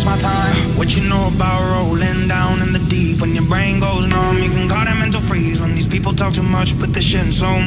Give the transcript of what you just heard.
waste my time. What you know about rolling down in the deep? When your brain goes numb, you can call that mental freeze. When these people talk too much, put the shit in so